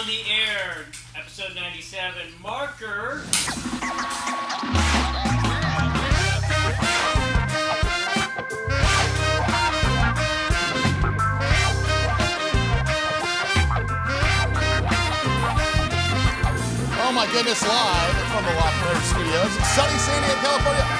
on the air, episode 97, marker. Oh my goodness, live from the Loft 100 Studios in sunny San Diego, California.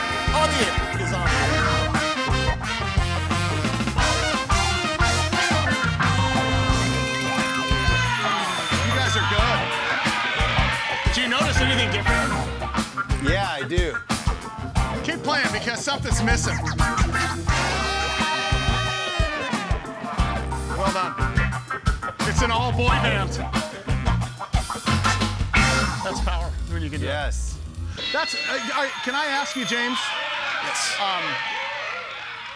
Because something's missing. Well done. It's an all boy band. That's power when you can do it. Yes. That's. Uh, all right, can I ask you, James? Yes. Um,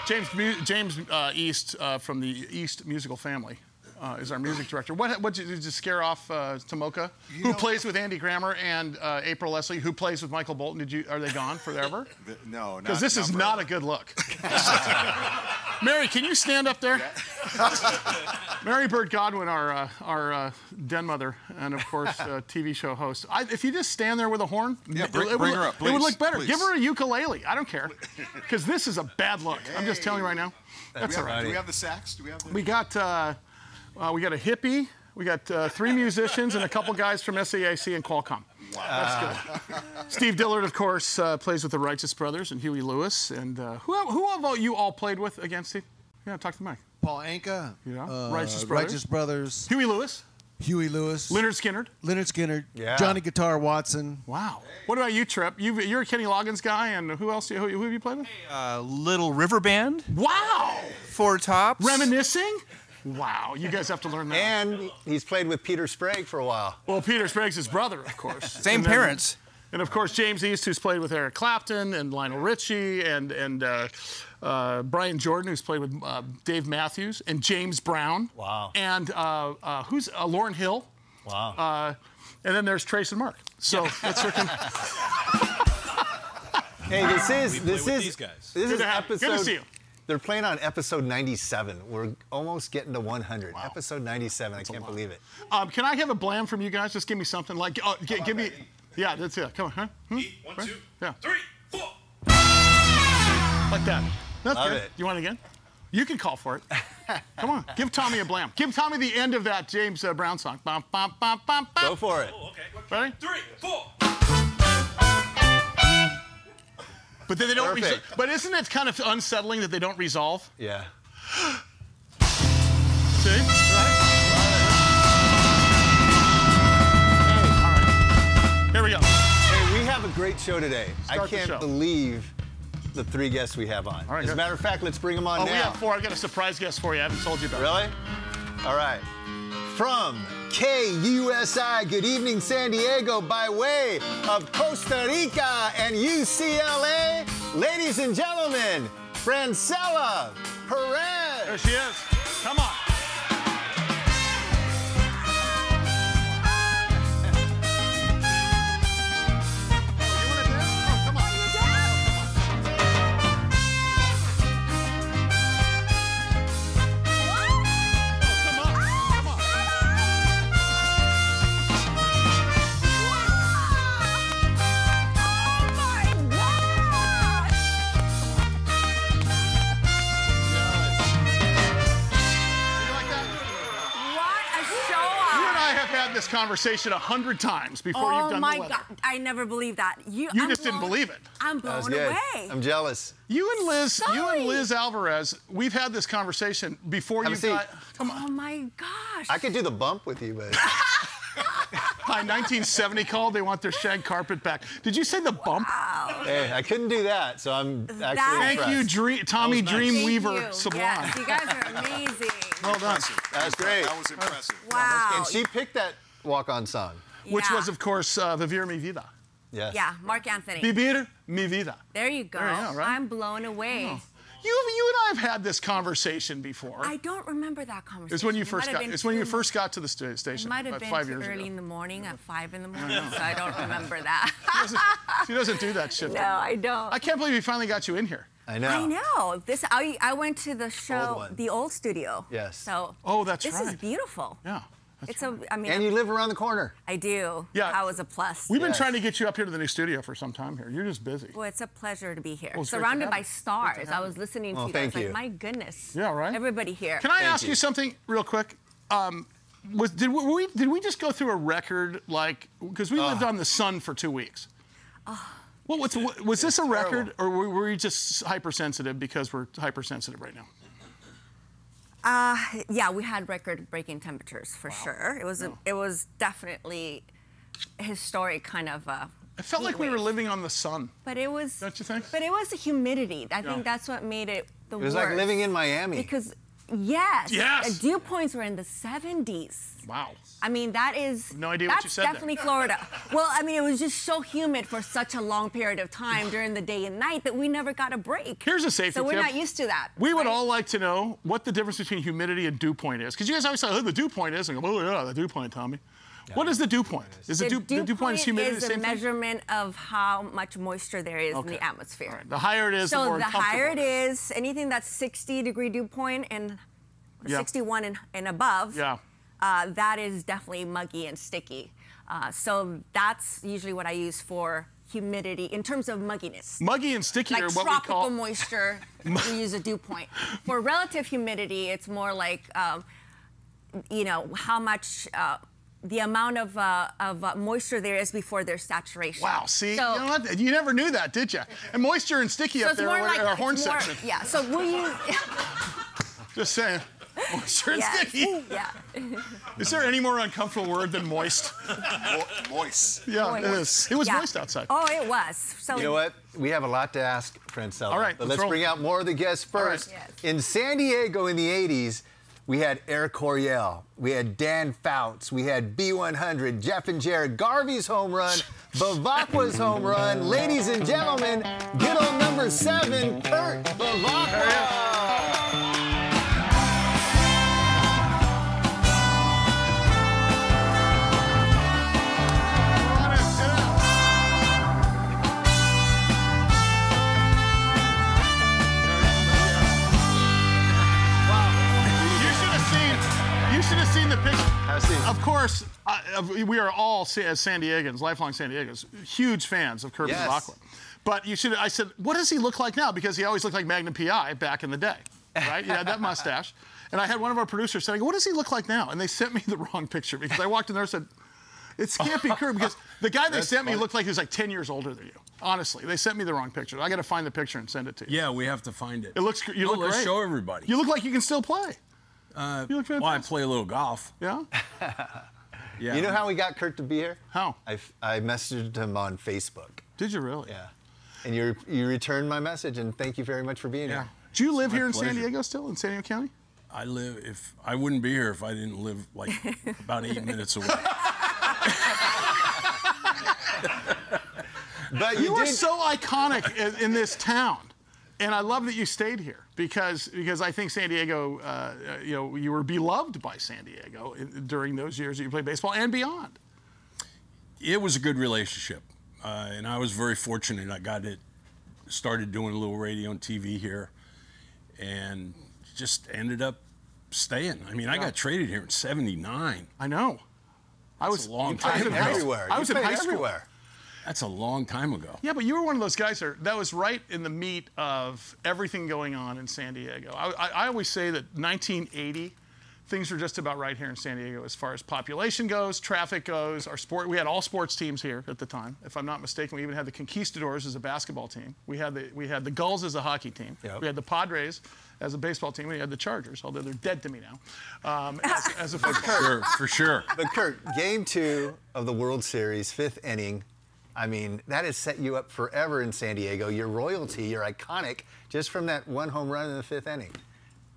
James James uh, East uh, from the East Musical Family uh, is our music director. What what did you, scare off uh, Tomoka, who know- plays with Andy Grammer and uh, April Leslie, who plays with Michael Bolton? Did you are they gone forever? Th- No, Because this is not a good look. Mary, can you stand up there? Mary Bird Godwin, our uh, our uh, den mother, and of course uh, TV show host. I, if you just stand there with a horn, Yeah, it- bring- it, would bring look- her up, It would look better. please. Give her a ukulele. I don't care, because this is a bad look. I'm just telling you right now. That's all we, have, do we have the sax? Do we have the? We got uh, we got a hippie. We got uh, three musicians and a couple guys from SAIC and Qualcomm. Wow. That's good. Steve Dillard, of course, uh, plays with the Righteous Brothers and Huey Lewis. And uh, who who have all you all played with again, Steve? Yeah, talk to Mike. Paul Anka, Yeah. uh, Righteous Brothers. Righteous Brothers, Huey Lewis, Huey Lewis, Lynyrd Skynyrd. Lynyrd Skynyrd, Yeah. Johnny Guitar Watson. Wow. What about you, Trip? You, you're a Kenny Loggins guy, and who else? Who, who have you played with? Uh, Little River Band, Wow. Four Tops. Reminiscing. Wow. You guys have to learn that. And he's played with Peter Sprague for a while. well, Peter Sprague's his brother, of course. Same And then- parents. And of course, James East, who's played with Eric Clapton and Lionel Richie, and and uh, uh, Brian Jordan, who's played with uh, Dave Matthews and James Brown. Wow. And uh, uh, who's uh, Lauryn Hill? Wow. Uh, and then there's Trace and Mark. So that's freaking. hey, this is play this with is these guys. this Good is to have- good to episode. see you. They're playing on episode 97. We're almost getting to 100. Episode 97. I can't believe it. Um, can I have a blam from you guys? Just give me something like, uh, gi- give me. Yeah, that's it. Come on, huh? Hmm? One, Right? two, Yeah. three, four. Like that. That's Love good. it. You want it again? You can call for it. Come on, give Tommy a blam. Give Tommy the end of that James uh, Brown song. Bum, bum, bum, bum, bum. Go for it. Oh, okay. Ready? Three, four. But then they don't. Resol- but isn't it kind of unsettling that they don't resolve? Yeah. See? All right. Here we go. Hey, we have a great show today. I Start the can't believe the three guests we have on. right, As a matter of fact, let's bring them on Oh, now. we have four. I've got a surprise guest for you. I haven't told you about. it. Really? All right. From KUSI, good evening, San Diego, by way of Costa Rica and UCLA, ladies and gentlemen, Francella Perez. There she is. This conversation a hundred times before Oh you've done my the weather. god, I never believed that. You, You I'm just didn't believe it. I'm blown away. I'm jealous. You and Liz, you and Liz Alvarez, we've had this conversation before you a seat. got. Come oh my gosh. I could do the bump with you, but Hi, 1970 called. They want their shag carpet back. Did you say the bump? Wow. hey, I couldn't do that, so I'm actually That- Thank you, Dream, Tommy That was nice. Dreamweaver you. Sublime. Yes, you guys are amazing. Well done. That was great. That was impressive. wow. And she picked that walk-on song. Which was, of course, uh, Vivir Mi Vida. Yes. Yeah, Marc Anthony. Vivir Mi Vida. There you go. There you go, right? I'm blown away. You, you and I have had this conversation before. I don't remember that conversation. it's when you It first got. It's when you first got to the sta- It station. might have about been five too years early ago. in the morning at five in the morning, so I don't remember that. She doesn't do that shit. no, I don't. I can't believe we finally got you in here. I know. I know. This I, I went to the show, one. the old studio. Yes. So Oh, that's this is beautiful. Yeah. It's a. I mean, And you live around the corner. I do. Yeah. That was a plus. We've been Yes. trying to get you up here to the new studio for some time here. You're just busy. Well, it's a pleasure to be here. Well, it's Surrounded by stars. I was listening Well, to you guys thank like, you. my goodness. Yeah, right? Everybody here. Can I Thank ask you. you. something real quick? Um, was did we, did we just go through a record like because we lived on the sun for two weeks? Oh. Well, what's, what, was this a record, or were, were we just hypersensitive because we're hypersensitive right now? Uh, yeah, we had record-breaking temperatures for sure. It was a, it was definitely a historic kind of. Uh, I felt heat like we were living on the sun. But it was. Don't you think? But it was the humidity. I Yeah. think that's what made it the worst. It was worst. like living in Miami. Because yes, Yes. dew points were in the 70s. Wow. I mean, that is. No idea what you said there. definitely Florida. Well, I mean, it was just so humid for such a long period of time during the day and night that we never got a break. Here's a safety So we're tip. not used to that. We would all like to know what the difference between humidity and dew point is. Because you guys always say, oh, the dew point is. And I go, oh, yeah, the dew point, Tommy. What is the dew point? Is the, The dew, dew, the dew point is humidity is the a same thing? measurement of how much moisture there is in the atmosphere. All right. The higher it is, the So more the higher it uncomfortable is, anything that's 60 degree dew point and Yeah. 61 and, and above, Yeah. Uh, that is definitely muggy and sticky. Uh, so that's usually what I use for humidity in terms of mugginess. Muggy and sticky like are what we tropical call. moisture, we use a dew point. For relative humidity, it's more like, um, you know, how much, uh, the amount of, uh, of uh, moisture there is before there's saturation. Wow, see, So- you know? You never knew that, did you? And moisture and sticky So up there are like our horn more- section. Yeah. So we use. Just saying. Moisture and yes, sticky. Yeah. Is there any more uncomfortable word than moist? Mo- moist. Yeah, it is. It was Yeah. moist outside. Oh, it was. So You know what? We have a lot to ask Francella. All right, But let's let's roll. bring out more of the guests right. first. Yes. In San Diego in the 80s, we had Air Coryell, we had Dan Fouts, we had B100, Jeff and Jared, Garvey's home run, Bevacqua's home run. Ladies and gentlemen, good old number seven, Kurt Bevacqua. Of course, of- we are all as San Diegans, lifelong San Diegans, huge fans of Kirby Yes. But you should. I said, what does he look like now? Because he always looked like Magnum PI back in the day, right? He had that mustache. And I had one of our producers saying, "What does he look like now?" And they sent me the wrong picture because I walked in there and said, "It can't be Kirby." Because the guy they That's sent me funny. looked like he was like 10 years older than you. Honestly, they sent me the wrong picture. I got to find the picture and send it to you. Yeah, we have to find it. It looks. You No, look let's great. show everybody. You look like you can still play. Uh, you look well, I play a little golf. Yeah. Yeah. You know how we got Kurt to be here? How? I, I messaged him on Facebook. Did you really? Yeah. And you, you returned my message, and thank you very much for being Yeah. here. Do you live here in San. Diego still, in San Diego County? I live. If I wouldn't be here if I didn't live like about eight minutes away. But you, You are so iconic in, in this town, and I love that you stayed here because because I think San Diego, uh, uh, you know, you were beloved by San Diego in, during those years that you played baseball and beyond. it was a good relationship, uh, and I was very fortunate. I got it, started doing a little radio and TV here, and just ended up staying. I mean, I got traded here in '79. I know. I was a long I was time in ago. high everywhere. I was in high school. everywhere. That's a long time ago. Yeah, but you were one of those guys that, that was right in the meat of everything going on in San Diego. I, I, I always say that 1980, things were just about right here in San Diego as far as population goes, traffic goes, our sport. We had all sports teams here at the time, if I'm not mistaken. We even had the Conquistadors as a basketball team. We had the we had the Gulls as a hockey team. Yep. We had the Padres as a baseball team. We had the Chargers, although they're dead to me now, um, as, as a football. Sure, for sure. But Kurt, game two of the World Series, fifth inning. I mean, that has set you up forever in San Diego. Your royalty, you're iconic just from that one home run in the fifth inning.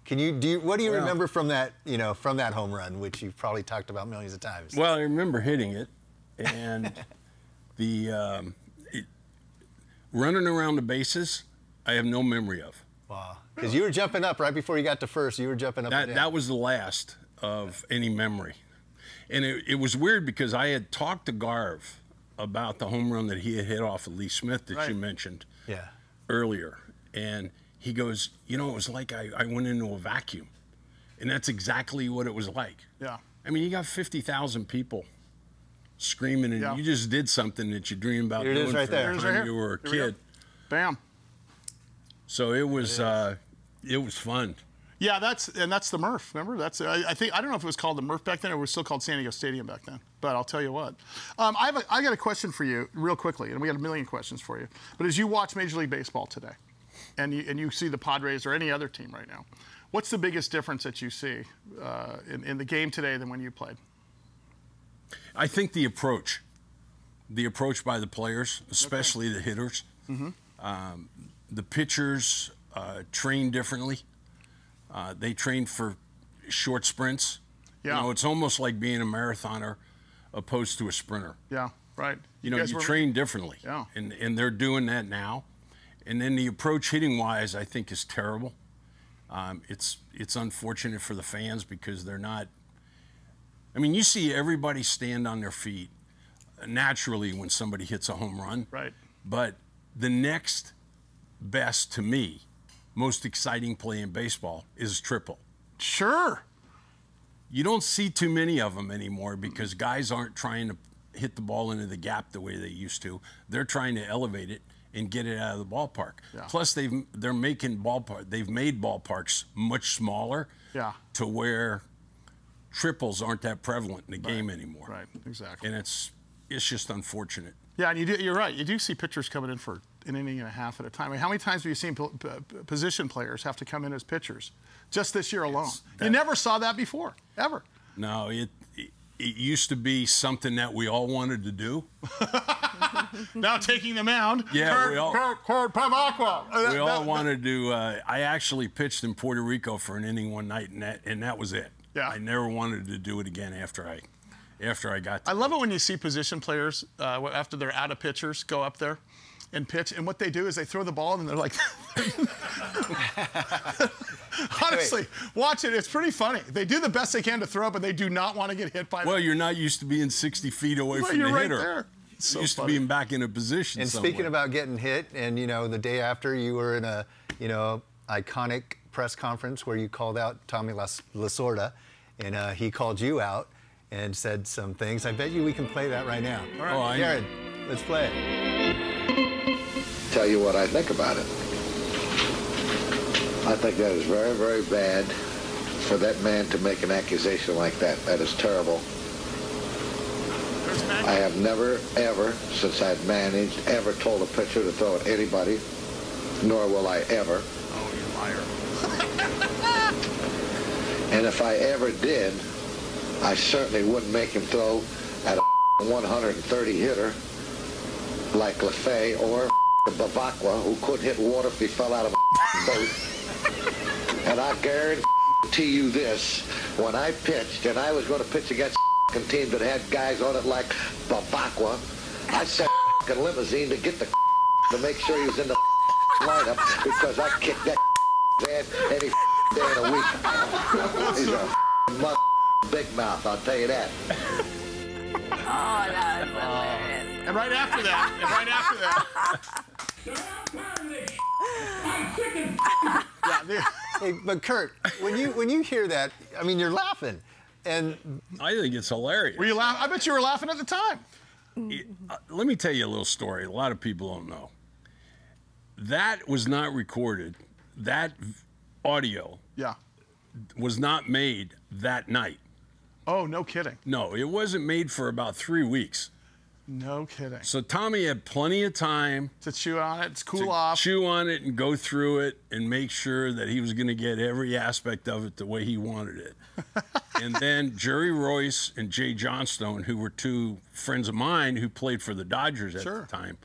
Can you do? You, what do you Well- remember from that? You know, from that home run, which you've probably talked about millions of times. Well, I remember hitting it, and the um, it, running around the bases. I have no memory of. Wow. Because you were jumping up right before you got to first. You were jumping up. That that was the last of any memory, and it, it was weird because I had talked to Garv about the home run that he had hit off of Lee Smith that Right. you mentioned Yeah. earlier, and he goes, you know, it was like I, I went into a vacuum, and that's exactly what it was like. Yeah. I mean, you got 50,000 people screaming, and Yeah. you just did something that you dreamed about Here it doing is right from there. the time right you were a Here we kid. Bam. So it was, uh, it was fun. Yeah, that's and that's the Murph. Remember, that's I, I think I don't know if it was called the Murph back then or it was still called San Diego Stadium back then. But I'll tell you what, um, I have a, I got a question for you real quickly, and we got a million questions for you. But as you watch Major League Baseball today, and you and you see the Padres or any other team right now, what's the biggest difference that you see uh, in, in the game today than when you played? I think the approach, the approach by the players, especially the hitters, um, the pitchers uh, train differently. Uh, they train for short sprints. Yeah. You know, it's almost like being a marathoner opposed to a sprinter. Yeah, right. You know, you were- train differently. Yeah. And and they're doing that now. And then the approach hitting wise, I think, is terrible. Um, it's it's unfortunate for the fans because they're not. I mean, you see everybody stand on their feet naturally when somebody hits a home run. Right. But the next best to me, most exciting play in baseball is triple. Sure. You don't see too many of them anymore because guys aren't trying to hit the ball into the gap the way they used to. They're trying to elevate it and get it out of the ballpark. Yeah. Plus, they've they're making ballpark. They've made ballparks much smaller. Yeah. To where triples aren't that prevalent in the game anymore. Right. Exactly. And it's it's just unfortunate. Yeah, and you do, you're right. You do see pitchers coming in for an inning and a half at a time. I mean, how many times have you seen po- p- p- position players have to come in as pitchers just this year alone? you never saw that before, ever. No, it, it it used to be something that we all wanted to do. Now taking the mound. Yeah, Kurt, we all- Kurt, Kurt. Uh, We that- all that- wanted to. Uh, I actually pitched in Puerto Rico for an inning one night, and that and that was it. Yeah. I never wanted to do it again after I after I got. I love it when you see position players uh, after they're out of pitchers go up there and pitch, and what they do is they throw the ball and they're like. Honestly, watch it. It's pretty funny. They do the best they can to throw, but they do not want to get hit by. well, you're not used to being 60 feet away Well, from you're the right hitter. there. It's so used funny. to being back in a position. And somewhere. speaking about getting hit, and you know, the day after you were in a, you know, iconic press conference where you called out Tommy Las- Lasorda, and uh, he called you out and said some things. I bet you we can play that right now. All Oh, I- Jared, let's play it. Tell you what I think about it. I think that is very, very bad for that man to make an accusation like that. That is terrible. I have never, ever, since I've managed, ever told a pitcher to throw at anybody, nor will I ever. Oh, you liar. And if I ever did, I certainly wouldn't make him throw at a 130 hitter like LaFay or Bevacqua, who couldn't hit water if he fell out of a boat. And I guarantee you this, when I pitched, and I was going to pitch against a team that had guys on it like Bevacqua, I sent a limousine to get the to make sure he was in the lineup because I kicked that ass any day in a week. He's a big mouth, I'll tell you that. Oh, that's hilarious. And right after that, and right after that. yeah, the- Hey, but Kurt, when you when you hear that, I mean, you're laughing, and I think it's hilarious. were you laughing? I bet you were laughing at the time. Uh, let me tell you a little story. A lot of people don't know. That was not recorded. That audio Yeah. was not made that night. Oh, no kidding. No, it wasn't made for about three weeks. No kidding. So Tommy had plenty of time To chew on it, to cool to off. chew on it and go through it and make sure that he was going to get every aspect of it the way he wanted it. and then Jerry Reuss and Jay Johnstone, who were two friends of mine who played for the Dodgers at Sure. the time,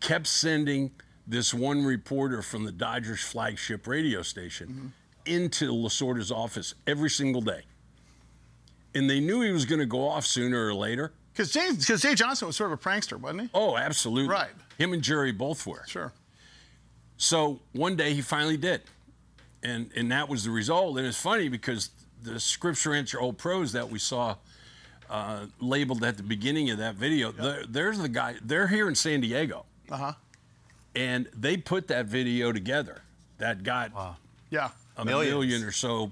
kept sending this one reporter from the Dodgers flagship radio station mm-hmm. into Lasorda's office every single day. And they knew he was going to go off sooner or later. Because Jay, because Jay Johnstone was sort of a prankster, wasn't he? Oh, absolutely. Right. Him and Jerry both were. Sure. So one day he finally did. And and that was the result. And it's funny because the scripture answer old pros that we saw uh, labeled at the beginning of that video, there- there's the guy, they're here in San Diego. Uh huh. And they put that video together that got wow. Yeah. a Millions. million or so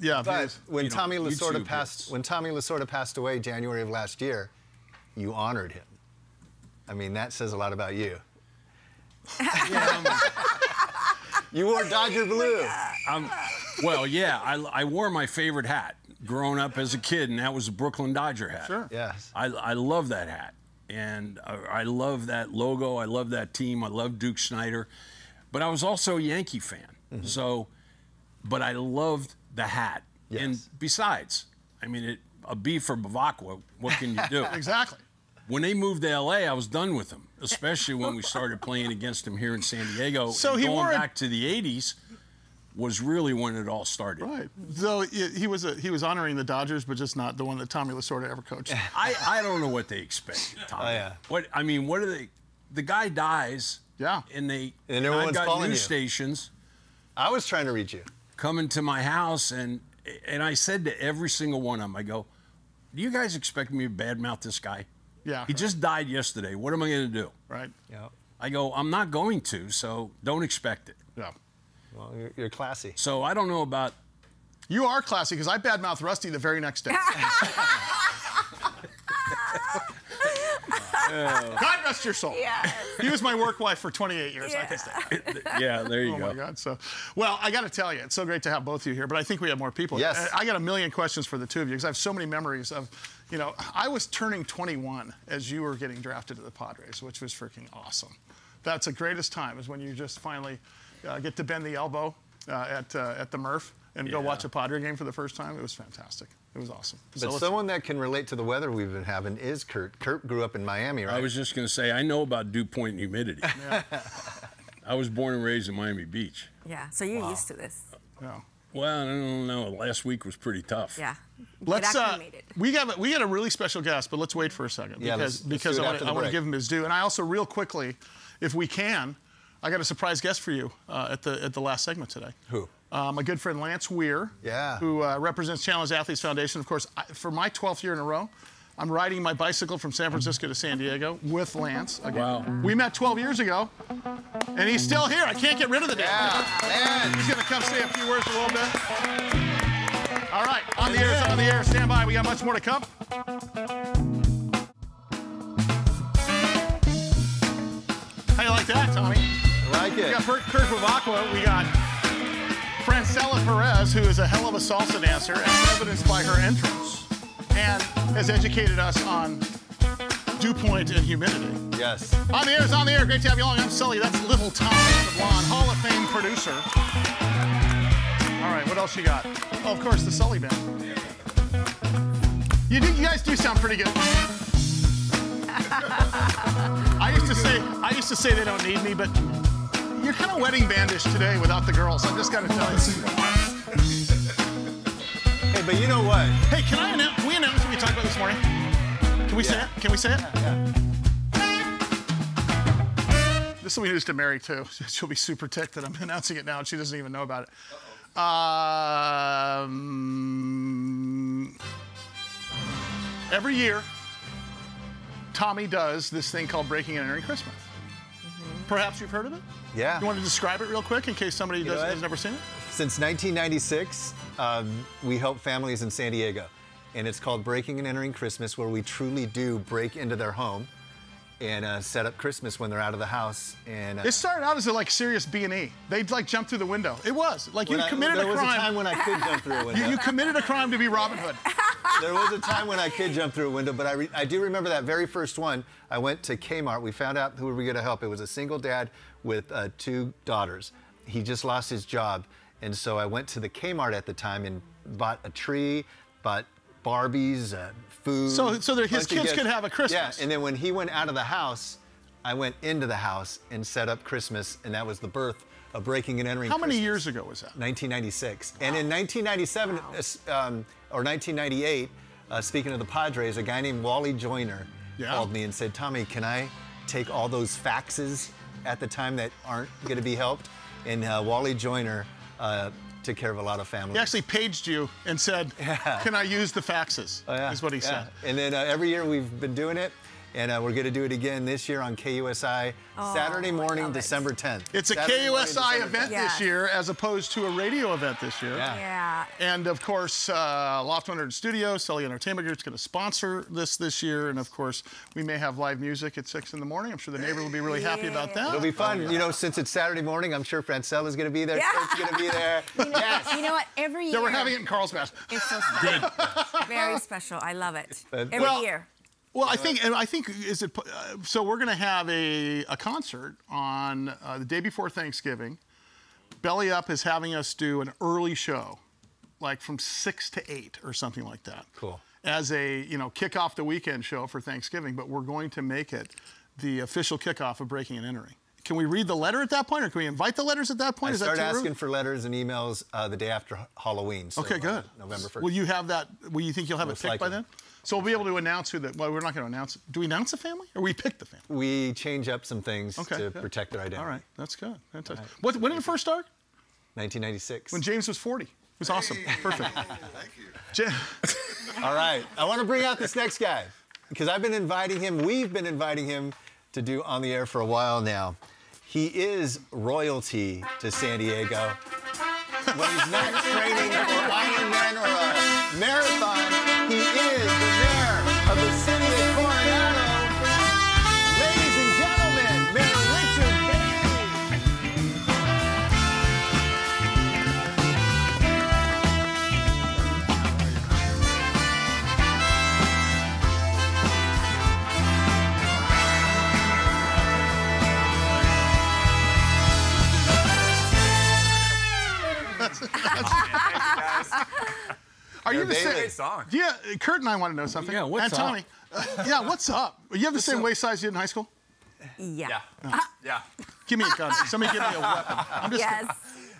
Yeah, But when You know, Tommy Lasorda YouTube passed, hits. when Tommy Lasorda passed away January of last year, you honored him. I mean, that says a lot about you. you wore Dodger blue. Um, well, yeah, I, I wore my favorite hat growing up as a kid, and that was a Brooklyn Dodger hat. Sure. Yes. I, I love that hat. And I, I love that logo. I love that team. I love Duke Snider. But I was also a Yankee fan. Mm-hmm. So, but I loved the hat. Yes. And besides, I mean, it, a B for Bevacqua, what can you do? Exactly. When they moved to LA, I was done with them, especially when we started playing against them here in San Diego. So And he going wore a- back to the 80s was really when it all started. Right. Though he he was a, he was honoring the Dodgers, but just not the one that Tommy Lasorda ever coached. I, I don't know what they expect, Tom. Oh, yeah. What I mean, what are they? The guy dies. Yeah. And they And I've everyone's got calling news you. stations I was trying to reach you. coming to my house, and and I said to every single one of them, I go, "Do you guys expect me to badmouth this guy? Yeah. He just died yesterday. What am I going to do?" Right. Yeah. I go, "I'm not going to, so don't expect it." Yeah. Well, you're, you're classy. So I don't know about You are classy because I badmouthed Rusty the very next day. God rest your soul. Yeah. He was my work wife for 28 years. I can say. yeah. There you Oh go. my God! So, well, I got to tell you, it's so great to have both of you here. But I think we have more people. Yes. I I got a million questions for the two of you because I have so many memories of, you know, I was turning 21 as you were getting drafted to the Padres, which was freaking awesome. That's the greatest time is when you just finally uh, get to bend the elbow uh, at uh, at the Murph and go watch a Padre game for the first time. It was fantastic. It was awesome. But So someone that can relate to the weather we've been having is Kurt. Kurt grew up in Miami, right? I was just going to say, I know about dew point and humidity. I was born and raised in Miami Beach. Yeah. So you're used to this. yeah. Well, I don't know. Last week was pretty tough. Yeah. Let's. Get Uh, we got we got a really special guest, but let's wait for a second Yeah, because let's- let's because I want to the I want to break. give him his due, and I also real quickly, if we can, I got a surprise guest for you uh, at the at the last segment today. Who? Uh, my good friend Lance Weir. Yeah. Who uh, represents Challenged Athletes Foundation. Of course, I, for my 12th year in a row. I'm riding my bicycle from San Francisco to San Diego with Lance. Again. Wow. We met 12 years ago, and he's still here. I can't get rid of the damn guy. Man. He's going to come say a few words a little bit. All right, on the air, it's on the air. Stand by. We got much more to come. How you like that, Tommy? I like it. We got Kurt Kirk Bevacqua. We got Francella Perez, who is a hell of a salsa dancer, as evidenced by her entrance, and has educated us on dew point and humidity. Yes. On the air is on the air. Great to have you along. I'm Sully. That's Little Tommy the Blonde, Hall of Fame producer. All right, what else you got? Oh, of course, the Sully Band. You, do, you guys do sound pretty good. I used to say I used to say they don't need me, but you're kind of wedding bandish today without the girls. I just to tell you. Hey, but you know what? Hey, can I announce? Can we announce what we talked about this morning? Can we say it? Can we say it? Yeah. This will be news to Mary too. She'll be super ticked that I'm announcing it now, and she doesn't even know about it. Um, every year, Tommy does this thing called Breaking and Entering Christmas. Perhaps you've heard of it. Yeah. You want to describe it real quick in case somebody know does, has never seen it? Since 1996, um, we help families in San Diego. And it's called Breaking and Entering Christmas, where we truly do break into their home and uh, set up Christmas when they're out of the house. And uh, It started out as a like serious B and E. They'd like jump through the window. It was like you when I- committed there a was crime. a time when I could jump through a window. you, you committed a crime to be Robin Hood. there was a time when I could jump through a window, but I, re- I do remember that very first one. I went to Kmart. We found out who were we going to help. It was a single dad with uh, two daughters. He just lost his job, and so I went to the Kmart at the time and bought a tree, bought Barbies, uh, food. So- so that his kids gifts. could have a Christmas. Yeah, and then when he went out of the house, I went into the house and set up Christmas, and that was the birth of breaking and entering. How many Christmas. years ago was that? 1996. And in 1997 uh, um, or 1998, uh, speaking of the Padres, a guy named Wally Joyner Yeah. called me and said, Tommy, can I take all those faxes at the time that aren't going to be helped? And uh, Wally Joyner uh, took care of a lot of families. He actually paged you and said, Yeah. "Can I use the faxes?" Oh, yeah, Is what he said. And then uh, every year we've been doing it. And uh, we're going to do it again this year on KUSI, Saturday morning. December 10th. It's a Saturday KUSI December event 10th. This year as opposed to a radio event this year. Yeah. Yeah. And of course, uh, Loft 100 Studios, Sully Entertainment Group is going to sponsor this this year. And of course, we may have live music at 6 in the morning. I'm sure the neighbor will be really happy about that. It'll be fun. You know, since it's Saturday morning, I'm sure Francella's going to be there. Yeah. Kurt's going to be there. You know, yes. you know what? Every year. yeah, we're having it in Carlsbad. It's so special. Very special. I love it. Every Well, year. Well, I think, and I think, is it? Uh, so we're going to have a, a concert on uh, the day before Thanksgiving. Belly Up is having us do an early show, like from six to eight or something like that. Cool. As a you know kick off the weekend show for Thanksgiving, but we're going to make it the official kickoff of Breaking and Entering. Can we read the letter at that point, or can we invite the letters at that point? I Is start that asking early? for letters and emails uh, the day after Halloween. So, Okay, uh, good. November 1st. Will you have that? Will you think you'll have Most it picked by then? So we'll be able to announce who the. Well, we're not going to announce. Do we announce the family, or we pick the family? we change up some things Okay, to good. protect their identity. All right, that's good. Fantastic. What, when did it first start? 1996. When James was 40. It was awesome. Perfect. Thank you. Jim. All right. I want to bring out this next guy because I've been inviting him, we've been inviting him to do on the air for a while now. He is royalty to San Diego. When he's not training for Ironman or a marathon, Are you the same? song. Yeah, Kurt and I want to know something. Yeah, what's and Tony. Uh, yeah, what's up? You have the same waist size you did in high school? Yeah. Yeah. Give me a gun. Somebody give me a weapon. I'm just Yes.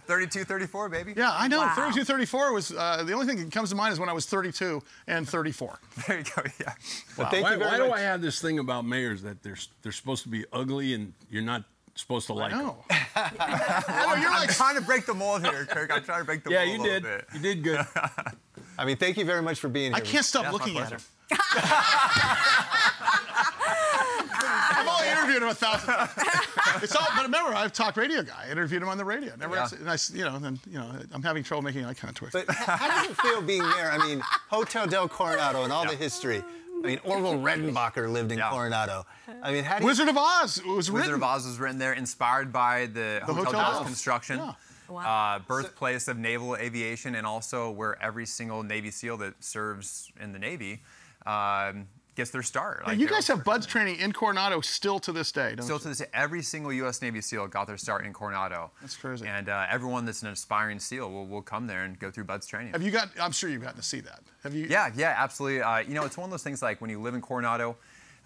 32, 34, baby. Yeah, I know. Wow. 32, 34 was uh, the only thing that comes to mind is when I was 32 and 34. There you go. Yeah. Well, thank Why, you very why much. do I have this thing about mayors that they're they're supposed to be ugly and you're not supposed to like them? No. I know, you're I'm like, trying to break the mold here, Kirk. I'm trying to break the Yeah, mold you a did. bit. You did good. I mean, thank you very much for being here. I can't stop Yeah, looking at pleasure. him. I've only interviewed him a thousand. times. It's all, but remember, I've talk radio guy. I interviewed him on the radio. Never, Yeah. and I, s- you know, then you know, I'm having trouble making eye contact. But how does it feel being there? I mean, Hotel del Coronado and all the history. I mean, Orville Redenbacher lived in Yeah. Coronado. I mean, how do you... Wizard of Oz was Wizard written. of Oz was written there, inspired by the, Hotel, Hotel Dallas Dallas. construction. Yeah. Wow. Uh, birthplace of naval aviation, and also where every single Navy SEAL that serves in the Navy um, gets their start. And Like, you guys have BUD/S training in Coronado still to this day, don't Still you? to this day, every single U.S. Navy SEAL got their start in Coronado. That's crazy. And uh, everyone that's an aspiring SEAL will, will come there and go through BUD/S training. Have you got? I'm sure you've gotten to see that. Have you? Yeah, yeah, absolutely. Uh, you know, it's one of those things like when you live in Coronado,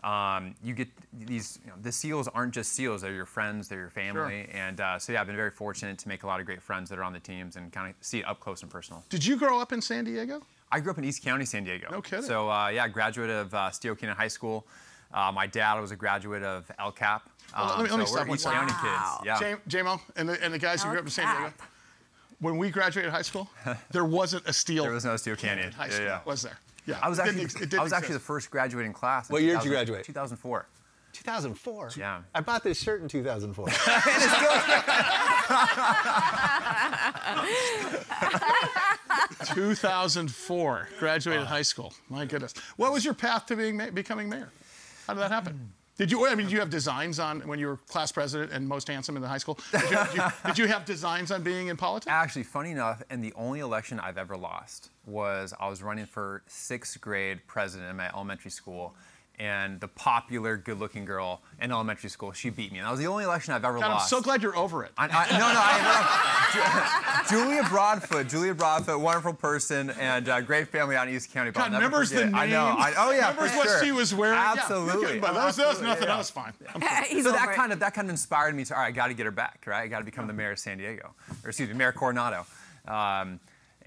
um, you get these. You know, the SEALs aren't just SEALs; they're your friends, they're your family, and uh, so yeah, I've been very fortunate to make a lot of great friends that are on the teams and kind of see it up close and personal. Did you grow up in San Diego? I grew up in East County, San Diego. No kidding. So uh, yeah, graduate of uh, Steele Canyon High School. Uh, my dad was a graduate of El Cap. Well, let me- let Um, me so stop we're one East second. County Wow. kids. Yeah. Jam- JMO and the, and the guys who grew up in San Diego. When we graduated high school, there wasn't a Steele. There was no Steele Canyon. high Yeah, school, yeah. was there? Yeah. I was it didn't actually, ex- it I was actually the first graduating class. What year did you graduate? 2004. 2004. Yeah. I bought this shirt in 2004. 2004, graduated high school. My goodness. What was your path to being ma- becoming mayor? How did that happen? Did you? I mean, did you have designs on when you were class president and most handsome in the high school? Did you, did you, did you have designs on being in politics? Actually, funny enough, and the only election I've ever lost was I was running for sixth grade president in my elementary school. And the popular, good-looking girl in elementary school, she beat me. And that was the only election I've ever God, I'm so glad you're over it. I, I, no, no, I Ju- Julia Broadfoot. Julia Broadfoot, wonderful person and uh, great family out in East County. but God, never remembers the name. I know. I, oh yeah, remembers for what sure. she was wearing. Absolutely. okay, but that was, that was nothing. yeah. That was fine. He's so that kind of that kind of inspired me to all right, I got to get her back, right? I got to become the mayor of San Diego, or excuse me, Mayor Coronado. Um,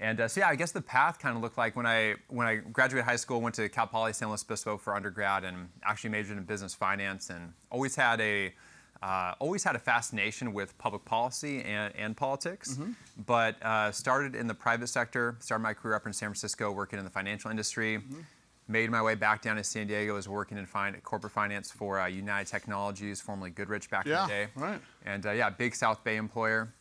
and uh, so yeah, I guess the path kind of looked like when I when I graduated high school, went to Cal Poly San Luis Obispo for undergrad, and actually majored in business finance, and always had a uh, always had a fascination with public policy and, and politics, but uh, started in the private sector. Started my career up in San Francisco, working in the financial industry. made my way back down to San Diego. Was working in fin- corporate finance for uh, United Technologies, formerly Goodrich, back Yeah, in the day. right. And uh, yeah, big South Bay employer.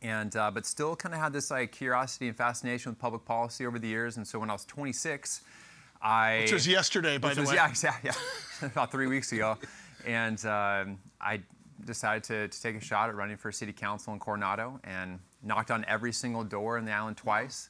And uh, but still kind of had this like curiosity and fascination with public policy over the years. And so when I was 26, I Which was yesterday, by the was, way. Yeah, exactly. Yeah, about three weeks ago, and um, I decided to, to take a shot at running for city council in Coronado, and knocked on every single door in the island twice,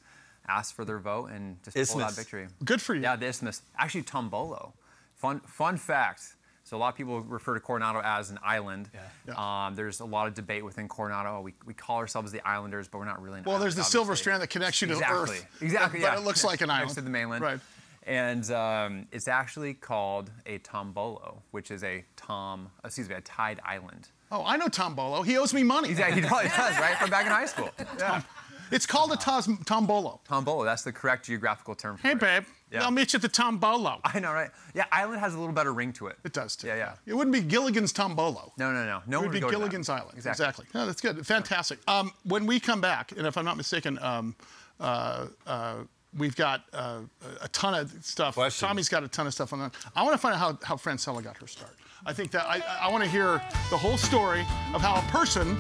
asked for their vote, and just pulled out victory. Good for you. Yeah, the isthmus. Actually, Tombolo. Fun fun fact. So a lot of people refer to Coronado as an island. Yeah. Um, there's a lot of debate within Coronado. We, we call ourselves the Islanders, but we're not really. An Well, there's island, the silver strand that connects you to exactly. Earth. Exactly. But yeah. it looks like an island. Next to the mainland. Right. And um, it's actually called a tombolo, which is a tom, excuse me, a tide island. Oh, I know Tombolo. He owes me money. Exactly, he probably does, right? From back in high school. Yeah. It's called a Tos- Tombolo. Tombolo, that's the correct geographical term for Hey, it. babe. Yeah. I'll meet you at the Tombolo. I know, right? Yeah, island has a little better ring to it. It does too. Yeah, yeah. It wouldn't be Gilligan's Tombolo. No, no, no. No it one would be go to that. Gilligan's Island. Exactly. No, that's good. Fantastic. Um, when we come back, and if I'm not mistaken, um, uh, uh, we've got uh, a ton of stuff. Questions. Tommy's got a ton of stuff on that. I want to find out how, how Francella got her start. I think that I, I want to hear the whole story of how a person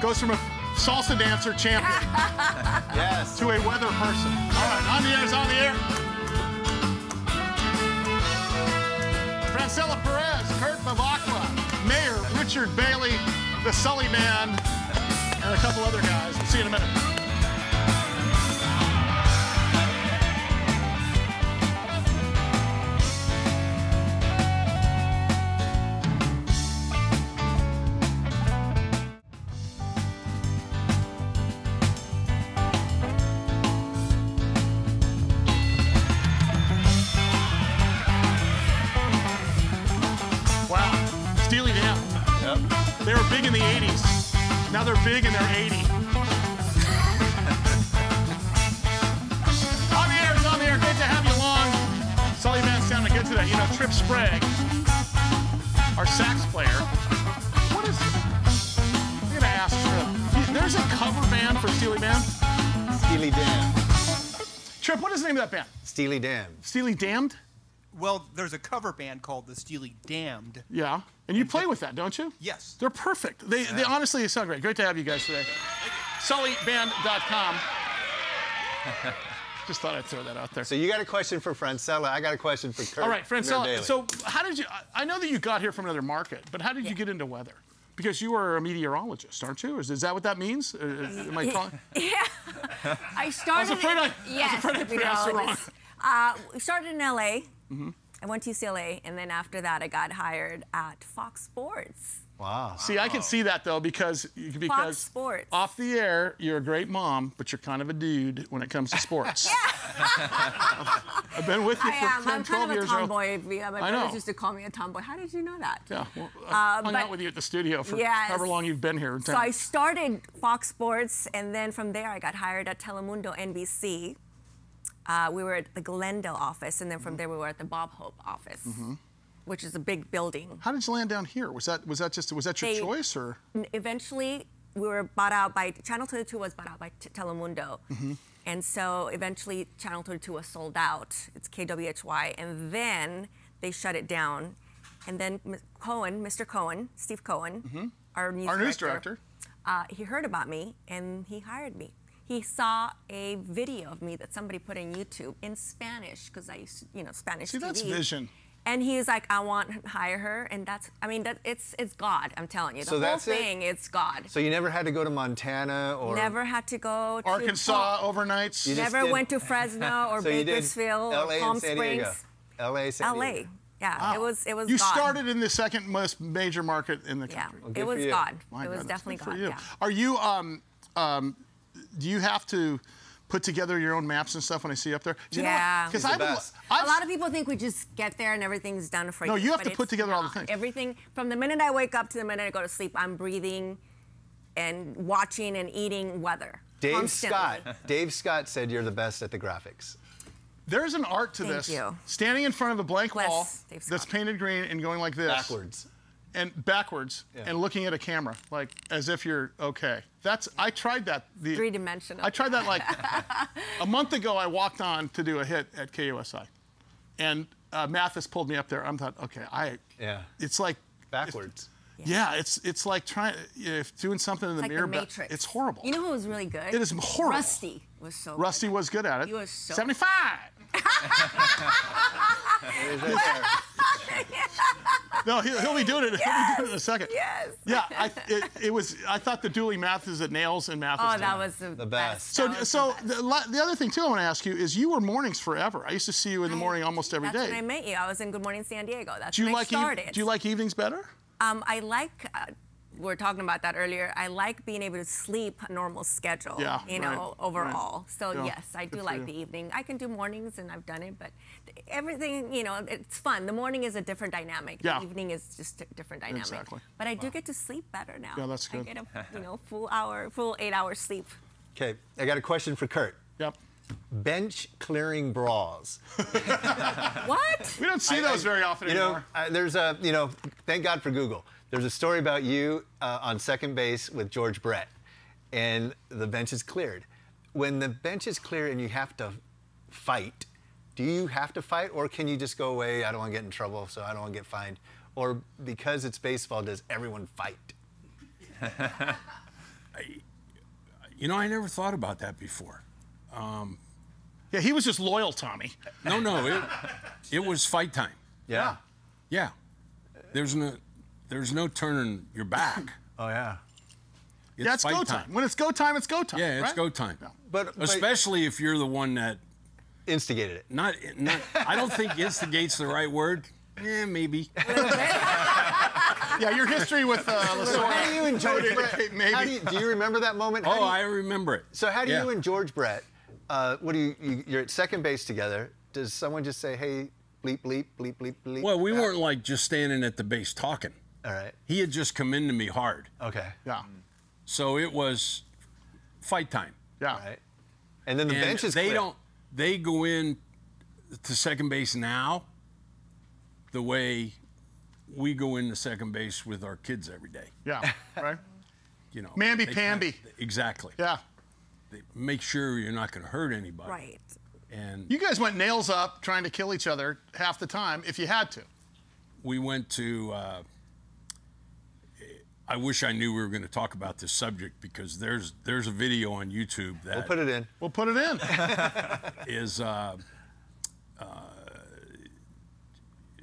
goes from a salsa dancer champion Yes. to a weather person. All right, on the air is on the air. Francella Perez, Kurt Bevacqua, Mayor Richard Bailey, the Sully Band, and a couple other guys. We'll see you in a minute. Now they're big and they're 80. on the air, it's on the air. Great to have you along. Sully Band's sounding good today. You know, Trip Sprague, our sax player. What is. I'm going to ask Trip. There's a cover band for Steely Dan. Steely Dan. Trip, what is the name of that band? Steely Dan. Steely Damned? Well, there's a cover band called the Steely Damned. Yeah. And you play with that, don't you? Yes. They're perfect. They, they honestly sound great. Great to have you guys today. SullyBand.com. Just thought I'd throw that out there. So you got a question for Francella. I got a question for Kurt. All right, Francella. So how did you? I- I know that you got here from another market, but how did you get into weather? Because you are a meteorologist, aren't you? Is, is that what that means? Uh, am I calling? Yeah. I started. afraid I- I was afraid I pronounced it wrong. Uh, we started in LA. Mm-hmm. I went to UCLA, and then after that, I got hired at Fox Sports. wow. See, I can see that though because because Sports. off the air you're a great mom, but you're kind of a dude when it comes to sports. yeah. I've been with you I for am. 10, I'm 12 kind of a years. now. tomboy. Yeah, my I brothers know. used to call me a tomboy. How did you know that? Yeah, well, I Uh, hung but- out with you at the studio for Yes. however long you've been here. in So. I started Fox Sports, and then from there I got hired at Telemundo NBC. Uh, we were at the Glendale office, and then from there we were at the Bob Hope office, Mm-hmm. which is a big building. How did you land down here? Was that was that just was that your They- choice or? Eventually, we were bought out by Channel 22 was bought out by T- Telemundo, Mm-hmm. and so eventually Channel 22 was sold out. It's KWHY, and then they shut it down, and then M- Cohen, Mr. Cohen, Steve Cohen, our news Mm-hmm. Our news director. uh, he heard about me and he hired me. He saw a video of me that somebody put on YouTube in Spanish because I used, to, you know, Spanish See, TV. that's vision. And he's like, I want to hire her, and that's, I mean, that it's it's God. I'm telling you, the So whole that's it? thing, it's God. So you never had to go to Montana or Never had to go to Arkansas Palm- overnights. You Never did- went to Fresno or So you did Bakersfield LA or Palm San Springs. Diego. LA, San LA. Diego. Yeah, it was it was You God. started in the second most major market in the country. Yeah, country. it was. God. My it was God, definitely good for God. you. Yeah. Are you um um do you have to put together your own maps and stuff when I see you up there? Do you Yeah. Because He's I the would, best. I've, a lot of people think we just get there and everything's done for No, you. No, you have to put it's together all the not. things. Everything from the minute I wake up to the minute I go to sleep, I'm breathing and watching and eating weather. Dave constantly. Scott. Dave Scott said you're the best at the graphics. there's an art to Thank this. you. Standing in front of a blank Bless wall Dave that's Scott. painted green and going like this. Backwards. And backwards Yeah. and looking at a camera like as if you're okay. That's I tried that. The, Three dimensional. I tried that like a month ago. I walked on to do a hit at KUSI, and uh, Mathis pulled me up there. I'm thought, okay, I. Yeah. It's like Backwards. yeah, it's it's like trying if doing something in the Like mirror. the but Matrix. It's horrible. You know who was really good? It is horrible. Rusty was so. Rusty was good at it. He was so- 75. no, he'll, he'll be doing it. He'll be doing it in a second. Yes. Yeah, I, it, it was. I thought the Dooley Mathis at nails and Mathis. Oh, did that was the, The best. So, That was so the best. the, the other thing too, I want to ask you is you were mornings forever. I used to see you in the I- morning almost every That's day. when I met you. I was in Good Morning San Diego. That's do you when like I eve- started. do you like evenings better? Um, I like. Uh, we were talking about that earlier. I like being able to sleep a normal schedule. Yeah, You right, know, overall. So Yeah, yes, I do like the evening. I can do mornings, and I've done it, but everything, you know, it's fun. The morning is a different dynamic. Yeah. The evening is just a different dynamic. Exactly. But I do get to sleep better now. Yeah, that's good. I get a you know full hour, full eight hours sleep. Okay, I got a question for Kurt. Yep. Bench clearing bras. What? We don't see those very often You know, uh, there's a, you know, thank God for Google. There's a story about you uh, on second base with George Brett, and the bench is cleared. When the bench is clear and you have to fight, do you have to fight, or can you just go away? I don't want to get in trouble, so I don't want to get fined. Or because it's baseball, does everyone fight? You know, I never thought about that before. yeah, he was just loyal, Tommy. No, no, it, it was fight time. Yeah. Yeah. There's no, there's no turning your back. Oh yeah. It's yeah, it's fight go time. When it's go time, it's go time. Yeah, it's right? go time. But, but Especially if you're the one that instigated it. not, not I don't think instigates the right word. Yeah, maybe. Yeah, your history with uh, Lasorda. How do you and George Brett? maybe. How do, you, do you remember that moment? How Oh, you- I remember it. So how do Yeah. you and George Brett? Uh, what do you, you? You're at second base together. Does someone just say, "Hey, bleep bleep bleep bleep bleep"? Well, we back? weren't like just standing at the base talking. All right. He had just come into me hard. Okay. Yeah, So it was fight time. yeah. Right. And then the and bench is they clear. don't they go in to second base now the way we go into second base with our kids every day. Yeah, right? You know. Mamby they pamby. exactly. Yeah. They make sure you're not going to hurt anybody. Right. And You guys went nails up trying to kill each other half the time if you had to. we went to. Uh, I wish I knew we were going to talk about this subject because there's there's a video on YouTube that We'll put it in. We'll put it in. is uh, uh,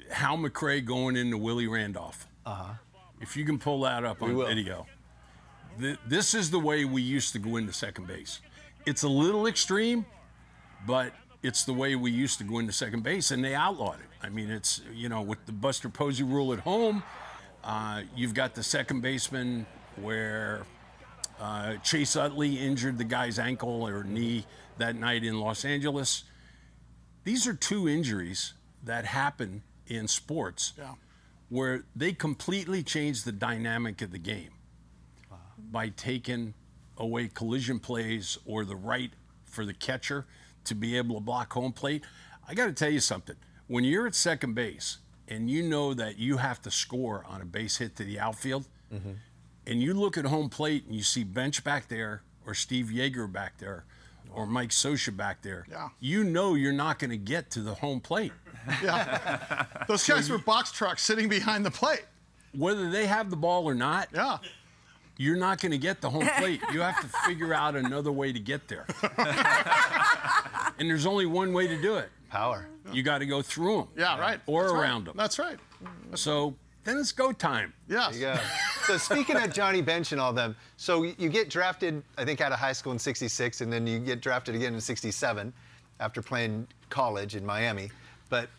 Hal McRae going into Willie Randolph. Uh-huh. If you can pull that up on will. video. Th- this is the way we used to go into second base. It's a little extreme, but it's the way we used to go into second base, and they outlawed it. I mean, it's, you know, with the Buster Posey rule at home, uh, you've got the second baseman where uh, Chase Utley injured the guy's ankle or knee that night in Los Angeles. These are two injuries that happen in sports Yeah. where they completely change the dynamic of the game by taking away collision plays or the right for the catcher to be able to block home plate. I got to tell you something. When you're at second base and you know that you have to score on a base hit to the outfield, and you look at home plate and you see Bench back there or Steve Yeager back there or Mike Scioscia back there, Yeah. you know you're not going to get to the home plate. Yeah. Those guys were box trucks sitting behind the plate. Whether they have the ball or not, Yeah. you're not going to get the home plate. You have to figure out another way to get there. and there's only one way to do it. Power. You got to go through them. Yeah, right. Or That's right. around them. That's right. So then it's go time. Yes. Yeah. so speaking of Johnny Bench and all them, so you get drafted, I think, out of high school in '66, and then you get drafted again in '67 after playing college in Miami. But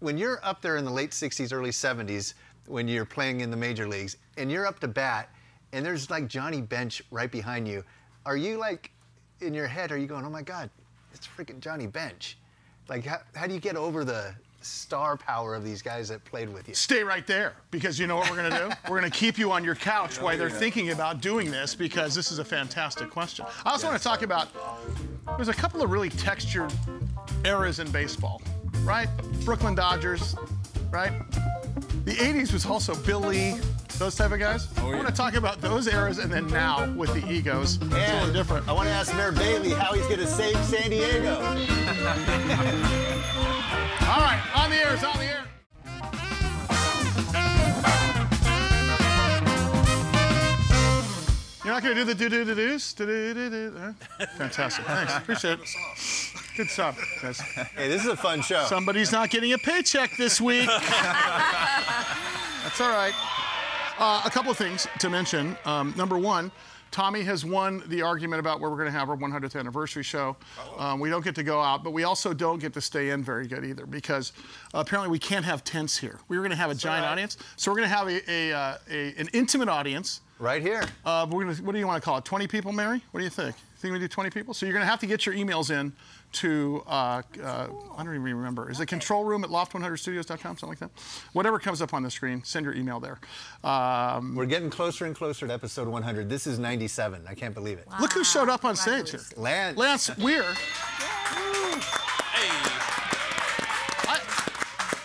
when you're up there in the late '60s, early '70s, when you're playing in the major leagues, and you're up to bat, and there's like Johnny Bench right behind you, are you like, in your head, are you going, oh my God, it's freaking Johnny Bench? Like, how, how do you get over the star power of these guys that played with you? Stay right there because you know what we're going to do? We're going to keep you on your couch while they're thinking about doing this because this is a fantastic question. I also want to talk about there's a couple of really textured eras in baseball, right? Brooklyn Dodgers, right? The 80s was also Billy, those type of guys. Oh, I want to talk about those eras and then now with the egos. It's a little different. I want to ask Mayor Bailey how he's going to save San Diego. All right, on the air it's on the air. You're not going to do the do do do do's? Do do do? Fantastic. Thanks. Appreciate it. Good stuff, guys. Hey, this is a fun show. Somebody's not getting a paycheck this week. That's all right. Uh, a couple of things to mention. Um, number one, Tommy has won the argument about where we're going to have our 100th anniversary show. Um, we don't get to go out, but we also don't get to stay in very good either because apparently we can't have tents here. We were going to have a giant audience, so we're going to have a, a, uh, a, an intimate audience. Right here. Uh, we're gonna, what do you want to call it? 20 people, Mary? What do you think? Think we do 20 people? So you're going to have to get your emails in to, uh, uh, I don't even remember. Is it control room at loft100studios.com, something like that? Whatever comes up on the screen, send your email there. Um, We're getting closer and closer to episode 100. This is 97. I can't believe it. Look who showed up on stage here. Lance. Lance Weir. I-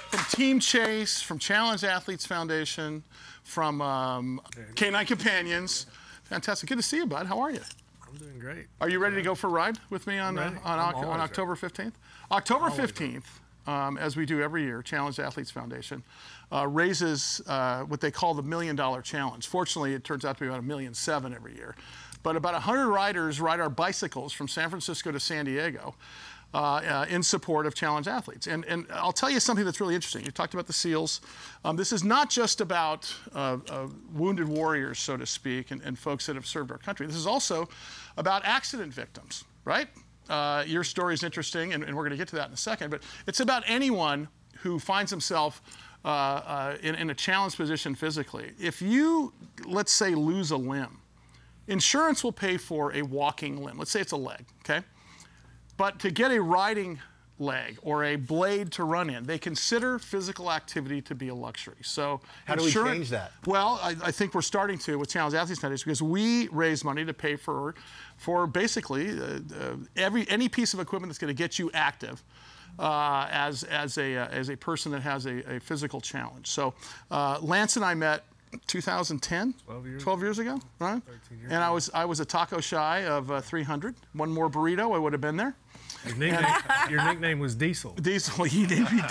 from Team Chase, from Challenged Athletes Foundation, from um, Canine Companions. Fantastic. Good to see you, bud. How are you? I'm doing great. Are you ready to go for a ride with me on, uh, on, on October 15th? October 15th, um, as we do every year, Challenged Athletes Foundation uh, raises uh, what they call the Million Dollar Challenge. Fortunately, it turns out to be about a million seven every year. But about 100 riders ride our bicycles from San Francisco to San Diego. Uh, uh, in support of challenge athletes. And, and I'll tell you something that's really interesting. You talked about the SEALs. Um, this is not just about uh, uh, wounded warriors, so to speak, and, and folks that have served our country. This is also about accident victims, right? Uh, your story is interesting, and, and we're going to get to that in a second. But it's about anyone who finds himself uh, in, in a challenged position physically. If you, let's say, lose a limb, insurance will pay for a walking limb. Let's say it's a leg, okay? But to get a riding leg or a blade to run in, they consider physical activity to be a luxury. So How do we change that? Well, I, I think we're starting to with Challenged Athletes Foundation because we raise money to pay for for basically uh, uh, every any piece of equipment that's going to get you active. Uh, as as a uh, as a person that has a, a physical challenge, so uh, Lance and I met 2010, 12 years 12 years ago, right? and I was I was a taco shy of uh, 300. One more burrito, I would have been there. Your nickname, your nickname was Diesel. Diesel, he named me.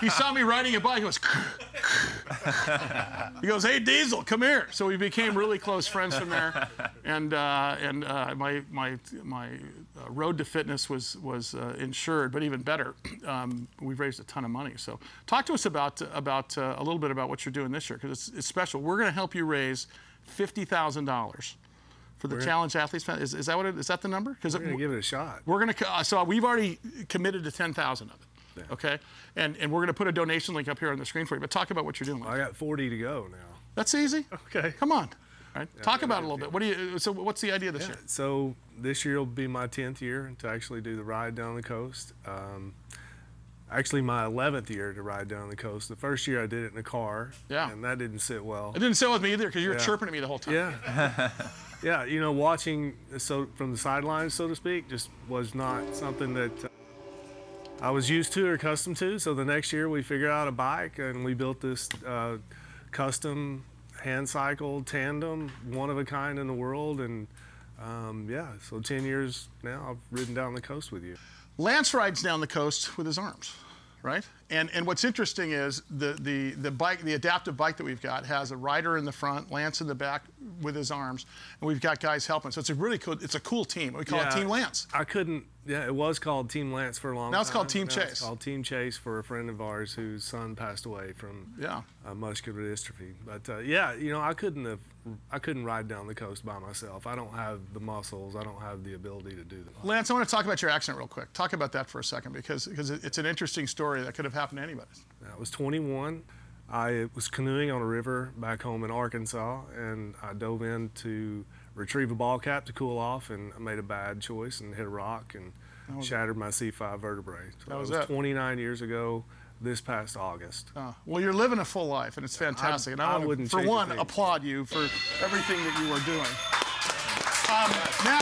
he saw me riding a bike. He goes, he goes, "Hey, Diesel, come here." So we became really close friends from there, and uh, and uh, my my my uh, road to fitness was was uh, insured, but even better, um, we've raised a ton of money. So talk to us about about uh, a little bit about what you're doing this year because it's, it's special. We're going to help you raise fifty thousand dollars. For the We're- Challenge Athletes Fund, is, is that what it, is that the number? Because We're gonna give it a shot. we're gonna co- uh, so we've already committed to ten thousand of it. Okay, and and we're gonna put a donation link up here on the screen for you. But talk about what you're doing. I got 40 to go now. That's easy. Okay. Come on. All right. talk about it a little bit. What do you? So what's the idea of this year? So this year will be my 10th year to actually do the ride down the coast. Um, actually, my 11th year to ride down the coast. The first year I did it in a car. Yeah. And that didn't sit well. It didn't sit with me either because you were Yeah. chirping at me the whole time. Yeah. yeah, you know, watching so from the sidelines, so to speak, just was not something that uh, I was used to or accustomed to. So the next year we figured out a bike and we built this uh, custom hand cycle tandem, one of a kind in the world. And um, yeah, so 10 years now I've ridden down the coast with you. Lance rides down the coast with his arms, right? And and what's interesting is the the the bike, the adaptive bike that we've got has a rider in the front, Lance in the back with his arms, and we've got guys helping. So it's a really cool. It's a cool team. We call it Team Lance. I couldn't. Yeah, it was called Team Lance for a long time. Now it's called Team Now Chase. It's called Team Chase for a friend of ours whose son passed away from Yeah. uh, muscular dystrophy. But uh, yeah, you know, I couldn't have. I couldn't ride down the coast by myself. I don't have the muscles. I don't have the ability to do that. Lance, I want to talk about your accident real quick. Talk about that for a second because because it's an interesting story that could have happened to anybody. I was 21. I was canoeing on a river back home in Arkansas, and I dove in to retrieve a ball cap to cool off, and I made a bad choice and hit a rock and it. shattered my C5 vertebrae. So That was was 29 years ago, this past August. Uh, well, you're living a full life, and it's fantastic. and I, I want to, wouldn't for one, applaud you for everything that you are doing. Um, now,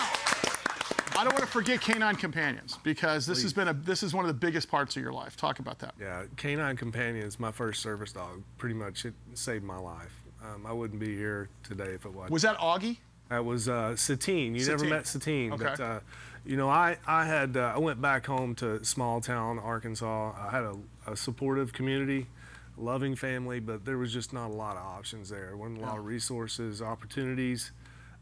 I don't want to forget Canine Companions because this has been a this is one of the biggest parts of your life. Talk about that. Yeah, Canine Companions, my first service dog, pretty much it saved my life. Um, I wouldn't be here today if it wasn't. Was that Augie? That was uh, Satine. You never met Satine, but uh, you know, I I had uh, I went back home to small town Arkansas. I had a, a supportive community, loving family, but there was just not a lot of options there. There wasn't a lot of resources, opportunities.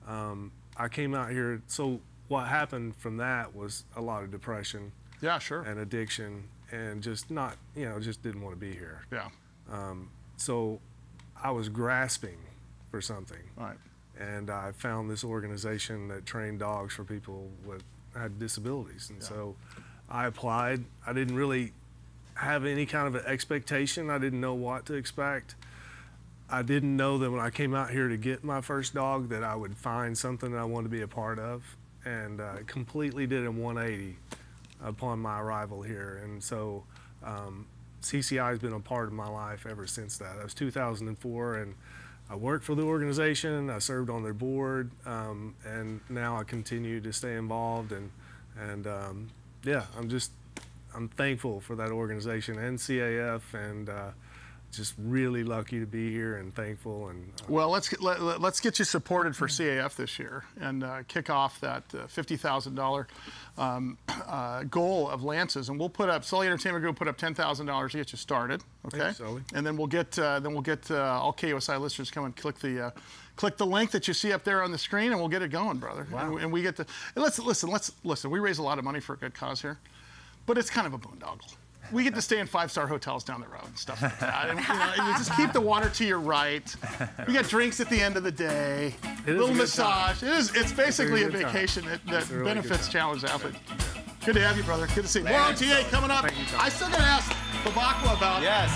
Um, I came out here. So what happened from that was a lot of depression Yeah, sure. and addiction, and just not you know just didn't want to be here. Yeah. Um, so I was grasping for something Right. And I found this organization that trained dogs for people with had disabilities, and so I applied. I didn't really have any kind of an expectation. I didn't know what to expect. I didn't know that when I came out here to get my first dog that I would find something that I wanted to be a part of, and uh, completely did a 180 upon my arrival here. And so um, CCI has been a part of my life ever since that. That was 2004, and I worked for the organization. I served on their board, um, and now I continue to stay involved. And and um, yeah, I'm just I'm thankful for that organization and CAF, and uh, just really lucky to be here and thankful. And uh, Well, let's get, let, let's get you supported for CAF this year and uh, kick off that uh, fifty thousand dollar um, uh, goal of Lance's, and we'll put up Sully Entertainment Group put up ten thousand dollars to get you started. Okay, you, Sully. and then we'll get uh, then we'll get uh, all KUSI listeners come and click the. Uh, Click the link that you see up there on the screen, and we'll get it going, brother. Wow. And, and we get to and let's listen. Let's listen. We raise a lot of money for a good cause here, but it's kind of a boondoggle. We get to stay in five-star hotels down the road and stuff like that. And, you, know, you just keep the water to your right. We got drinks at the end of the day. It is little a good time. massage. It is. It's basically a, good time. vacation that, that a really benefits time. challenged athletes. Good to have you, brother. Good to see you. More OTA coming up. Thank you, I still got to ask Bevacqua about Yes.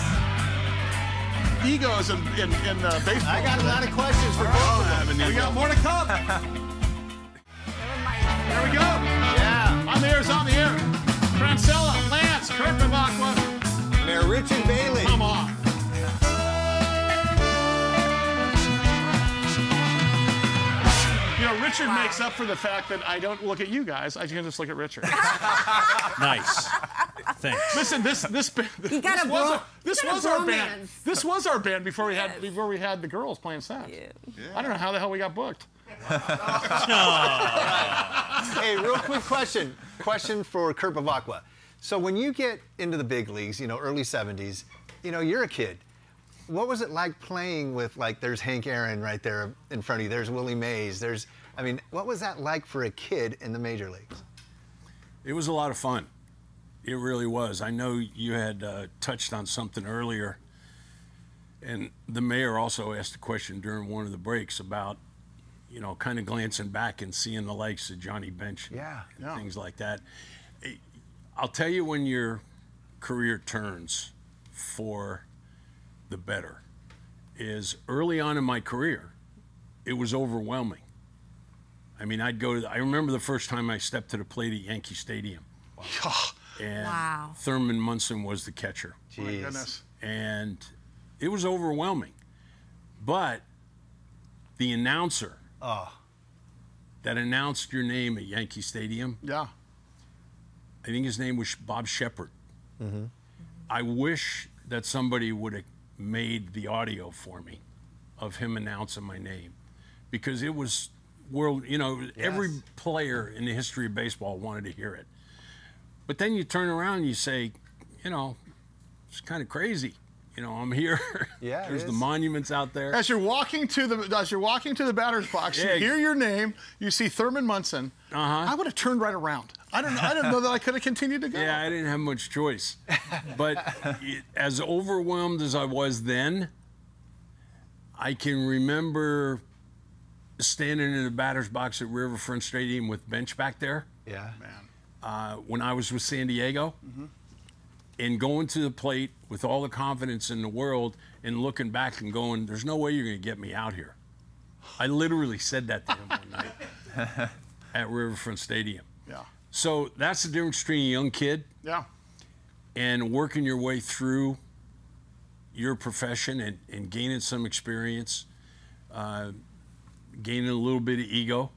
egos in, in, in uh, baseball. I got a lot of questions for both of them. We got more to come. Never mind. There we go. Yeah. On the air is on the air. Francella, Lance, Kurt Bevacqua. Mayor Richard Bailey. Come on. You know, Richard makes up for the fact that I don't look at you guys. I can just look at Richard. Nice. Thanks. Listen, this this ba- You got this was, bro- our, this you got a was our band. This was our band before we had before we had the girls playing sax. I don't know how the hell we got booked. Hey, real quick question. Question for Kurt Bevacqua. So when you get into the big leagues, you know, early 70s, you know, you're a kid. What was it like playing with, like, there's Hank Aaron right there in front of you, there's Willie Mays, there's, I mean, what was that like for a kid in the major leagues? It was a lot of fun. It really was. I know you had uh, touched on something earlier, and the mayor also asked a question during one of the breaks about, you know, kind of glancing back and seeing the likes of Johnny Bench and, Yeah. and Yeah. things like that. I'll tell you when your career turns for the better is early on in my career, it was overwhelming. I mean, I'd go to. The, I remember the first time I stepped to the plate at Yankee Stadium, Wow. and Wow. Thurman Munson was the catcher, My Jeez. goodness. and it was overwhelming. But the announcer Oh, that announced your name at Yankee Stadium, Yeah. I think his name was Bob Sheppard. I wish that somebody would have made the audio for me of him announcing my name because it was world, you know, every player in the history of baseball wanted to hear it. But then you turn around and you say, you know, it's kind of crazy. You know, I'm here. Yeah, There's the monuments out there. As you're walking to the as you're walking to the batter's box, Yeah. you hear your name, you see Thurman Munson. Uh-huh. I would have turned right around. I don't know. I don't know that I could have continued to go. Yeah, I didn't have much choice. But it, as overwhelmed as I was then, I can remember standing in the batter's box at Riverfront Stadium with Bench back there yeah. uh, when I was with San Diego and going to the plate with all the confidence in the world and looking back and going, there's no way you're going to get me out here. I literally said that to him one night at Riverfront Stadium. Yeah. So that's the difference between a young kid Yeah. and working your way through your profession and, and gaining some experience, uh, gaining a little bit of ego,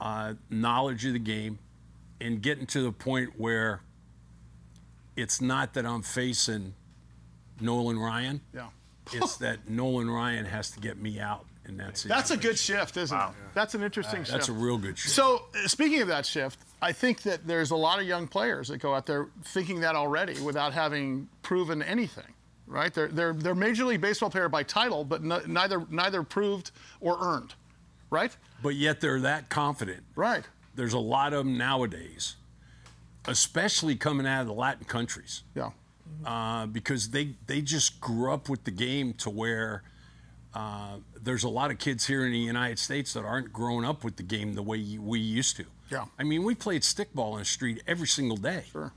uh, knowledge of the game, and getting to the point where it's not that I'm facing Nolan Ryan, Yeah. it's that Nolan Ryan has to get me out and that's it. That's a good shift, isn't it? That's an interesting shift. That's a real good shift. So, uh, speaking of that shift, I think that there's a lot of young players that go out there thinking that already without having proven anything, right? They're, they're, they're Major League Baseball player by title, but no, neither, neither proved or earned, right? But yet they're that confident. Right. There's a lot of them nowadays, especially coming out of the Latin countries. Yeah. uh, because they they just grew up with the game to where uh, there's a lot of kids here in the United States that aren't growing up with the game the way we used to. Yeah. I mean, we played stickball in the street every single day. Sure.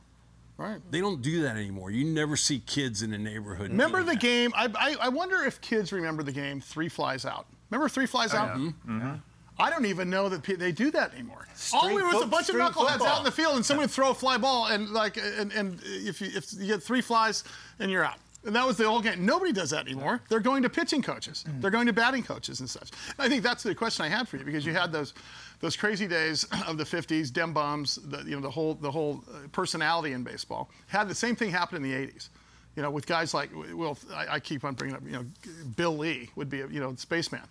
Right. They don't do that anymore. You never see kids in the neighborhood. Remember the that. game? I, I, I wonder if kids remember the game Three Flies Out. Remember Three Flies Out? Mm-hmm. I don't even know that they do that anymore. All we were was a bunch of street knuckleheads football. out in the field, and someone would throw a fly ball, and like, and, and if you if you get three flies, and you're out. And that was the old game. Nobody does that anymore. They're going to pitching coaches. They're going to batting coaches and such. I think that's the question I had for you because you had those those crazy days of the 50s, dem Bums, the, you know, the whole the whole uh, personality in baseball. Had the same thing happen in the 80s. You know, with guys like well, I, I keep on bringing up, you know, Bill Lee would be, a, you know, spaceman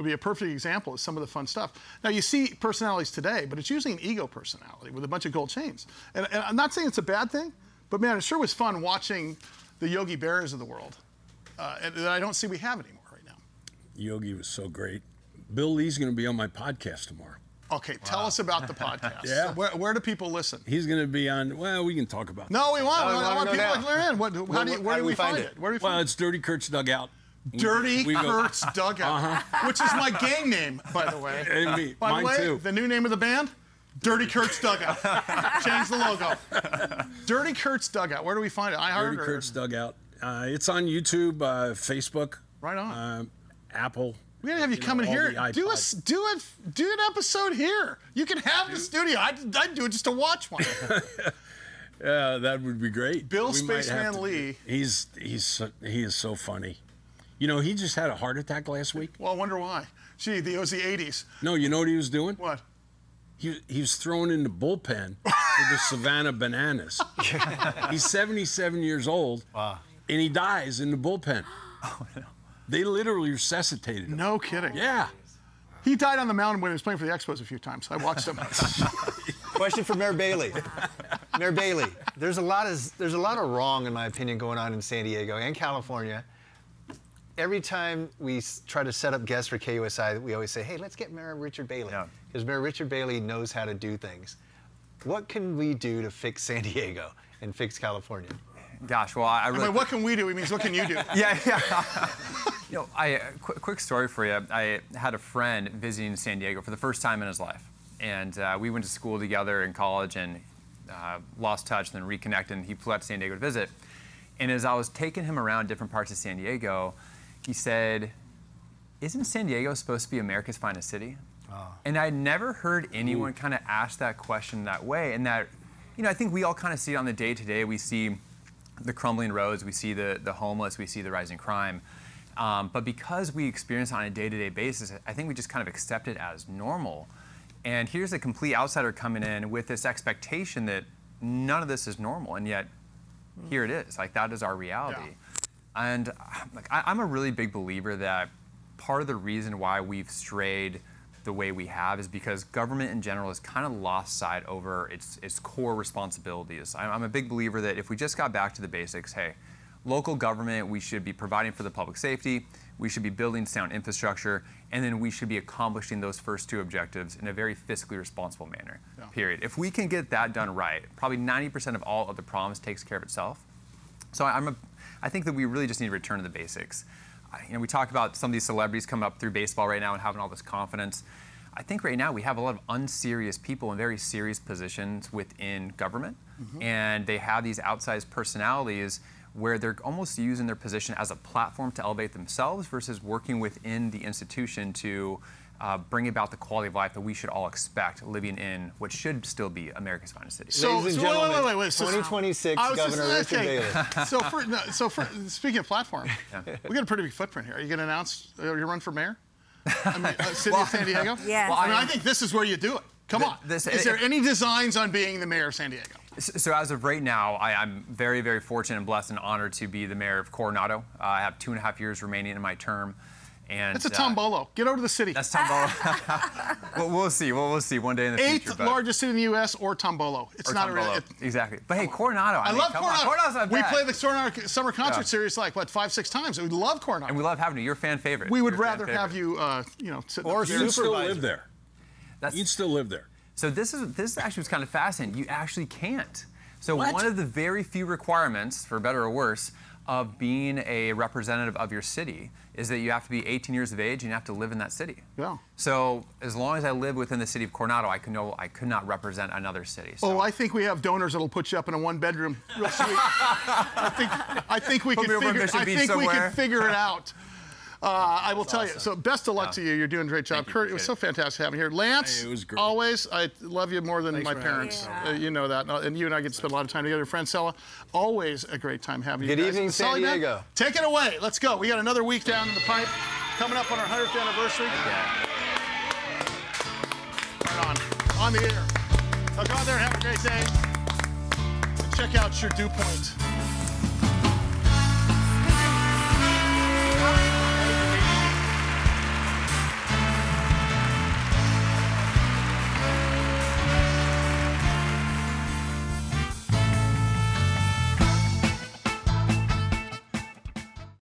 would be a perfect example of some of the fun stuff. Now you see personalities today, but it's usually an ego personality with a bunch of gold chains. And, and I'm not saying it's a bad thing, but man, it sure was fun watching the Yogi Berras of the world. Uh, that I don't see we have anymore right now. Yogi was so great. Bill Lee's going to be on my podcast tomorrow. Okay, tell us about the podcast. Yeah. Where, where do people listen? He's going to be on. Well, we can talk about. that. No, we want. No, we I wanna want know people to learn. What, how Where- do you, where where do do we we find, find it? it? Where do we find it? Well, find it's Dirty Kurt's dugout. Dirty we go-. Kurt's Dugout, which is my gang name, by the way. And me- By mine the way, too. the new name of the band, Dirty Kurt's Dugout. Change the logo. Dirty Kurt's Dugout. Where do we find it? I heard. Dirty heard. Kurt's dugout. Uh, it's on YouTube, uh, Facebook, Right on. uh, Apple. We gotta have you, you come know, in here. Do a do it. Do an episode here. You can have the studio. I'd, I'd do it just to watch one. Yeah, that would be great. Bill We might Spaceman to- Lee. He's he's so, he is so funny. You know, he just had a heart attack last week. well, I wonder why. Gee, the, it was the '80s. No, you know what he was doing? What? He, he was thrown in the bullpen for the Savannah Bananas. He's 77 years old, Wow. and he dies in the bullpen. Oh, They literally resuscitated him. No kidding. Yeah. He died on the mountain when he was playing for the Expos a few times. I watched him. Question for Mayor Bailey. Mayor Bailey, there's a lot of there's a lot of wrong, in my opinion, going on in San Diego and California. Every time we try to set up guests for KUSI, we always say, "Hey, let's get Mayor Richard Bailey," Yeah. because Mayor Richard Bailey knows how to do things. What can we do to fix San Diego and fix California? Gosh, well, I, I I really. mean, what can we do? He means, what can you do? yeah, yeah. you know, I uh, qu- quick story for you. I had a friend visiting San Diego for the first time in his life, and uh, we went to school together in college and uh, lost touch, and then reconnected. And he flew out to San Diego to visit. And as I was taking him around different parts of San Diego, he said, "Isn't San Diego supposed to be America's finest city?" And I'd never heard anyone kind of ask that question that way. And that, you know, I think we all kind of see it on the day to day. We see the crumbling roads, we see the, the homeless, we see the rising crime. Um, but because we experience it on a day to day basis, I think we just kind of accept it as normal. And here's a complete outsider coming in with this expectation that none of this is normal. And yet, here it is. Like, that is our reality. And uh, like, I, I'm a really big believer that part of the reason why we've strayed the way we have is because government in general has kind of lost sight over its, its core responsibilities. I'm, I'm a big believer that if we just got back to the basics, hey, local government, we should be providing for the public safety, we should be building sound infrastructure, and then we should be accomplishing those first two objectives in a very fiscally responsible manner. Period. If we can get that done right, probably 90% of all other problems takes care of itself. So I'm a, I think that we really just need to return to the basics. You know, we talk about some of these celebrities coming up through baseball right now and having all this confidence. I think right now we have a lot of unserious people in very serious positions within government, mm-hmm. and they have these outsized personalities where they're almost using their position as a platform to elevate themselves versus working within the institution to uh, bring about the quality of life that we should all expect living in what should still be America's finest city. So, Ladies and so wait, wait, gentlemen, wait, wait, So- 2026 I was just- Governor Richard okay. Bailey. So, for, no, so for, speaking of platform, we got a pretty big footprint here. Are you going to announce uh, your run for mayor? I mean, uh, city of San Diego. Yes. Well, I mean, I think this is where you do it. Come on. this- is there any designs on being the mayor of San Diego? So as of right now, I, I'm very, very fortunate and blessed and honored to be the mayor of Coronado. Uh, I have two and a half years remaining in my term, And It's a uh, tombolo. Get over to the city. That's Tombolo. well, we'll see. Well, we'll see one day in the Eighth future. but- largest city in the U.S. or Tombolo. It's or not Tombolo. a really. exactly. But hey, Coronado. I, I mean, love come Coronado. Coronado's not we play the Coronado Summer Concert Yeah. Series like what five, six times. We love Coronado. and we love having you. You're a fan favorite. we would You're a fan rather have you, uh, you know, sit Or You there. still live there. That's- You can still live there. So this is this actually was kind of fascinating. You actually can't. So What? one of the very few requirements, for better or worse, of being a representative of your city is that you have to be 18 years of age and you have to live in that city. Yeah. So as long as I live within the city of Coronado, I could know I could not represent another city. So. Oh, I think we have donors that'll put you up in a one-bedroom, real sweet. I think I think we can me over on figure. I think we can figure it out. Uh, I will tell you. So best of luck to you. You're doing a great job, Thank you, Kurt. It was so fantastic having you here. Lance, Hey, it was great. always. I love you more than Thanks my parents. me. Uh, you know that, and you and I get to spend a lot of time together. Francella, always a great time having you. Good guys. evening, San Sully, man, Diego. Take it away. Let's go. We got another week down in the pipe coming up on our 100th anniversary. Right on. On the air. Now go out there and have a great day. And check out your dew point.